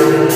Yeah.